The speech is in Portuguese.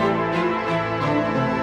Música